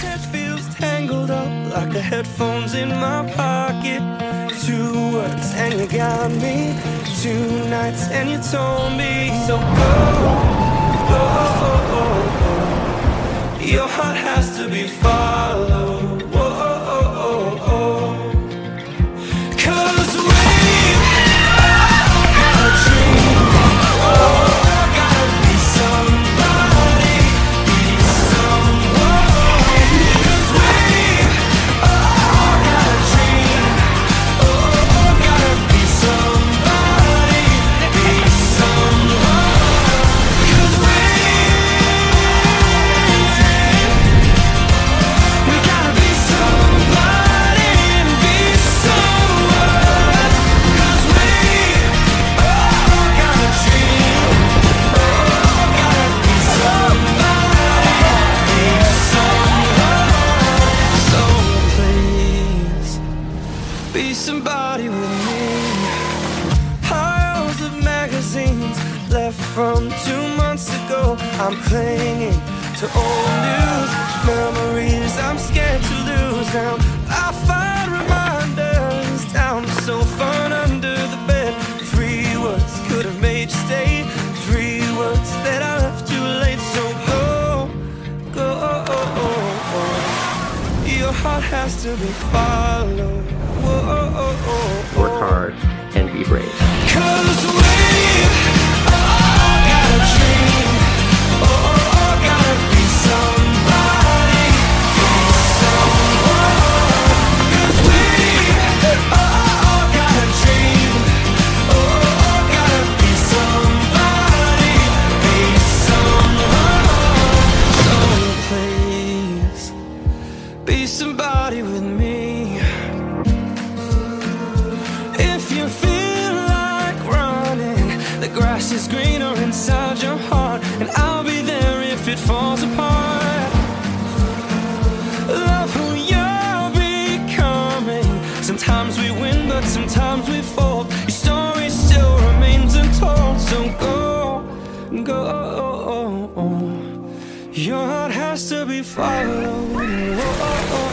head feels tangled up like the headphones in my pocket. Two words and you got me. Two nights and you told me. So go, go. Your heart has to be followed. Be somebody with me. Piles of magazines left from two months ago. I'm clinging to old news, memories I'm scared to lose. Now I find reminders down the sofa under the bed. Three words could have made you stay. Three words that I left too late. So go, go. Your heart has to be followed. Work hard and be brave. Grass inside your heart, and I'll be there if it falls apart. Love who you're becoming. Sometimes we win, but sometimes we fall. Your story still remains untold, so go, go. Your heart has to be followed. Cause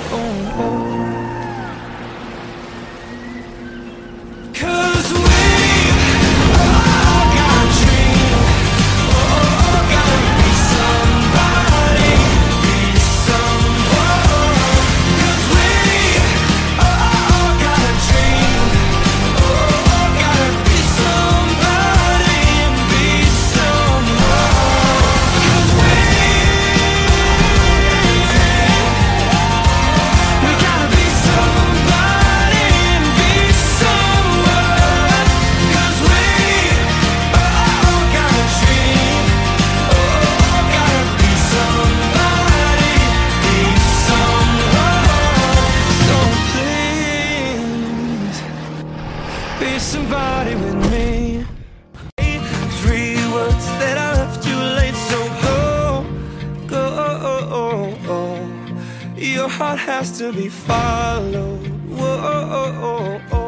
somebody with me. Three words that I left too late, so go, go. Your heart has to be followed. Whoa.